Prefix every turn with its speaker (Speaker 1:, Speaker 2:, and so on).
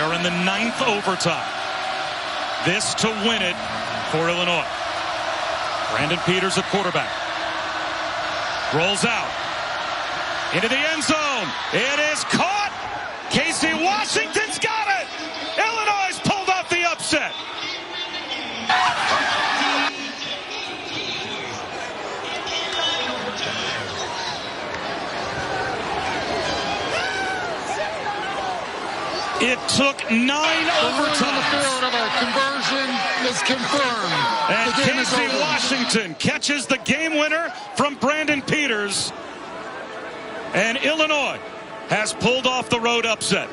Speaker 1: are in the ninth overtime. This to win it for Illinois. Brandon Peters, a quarterback. Rolls out. Into the end zone. It is caught. Casey Washington's got it. Illinois pulled off the upset. It took nine overtimes.
Speaker 2: conversion is confirmed.
Speaker 1: And Casey Washington catches the game winner from Brandon Peters. And Illinois has pulled off the road upset.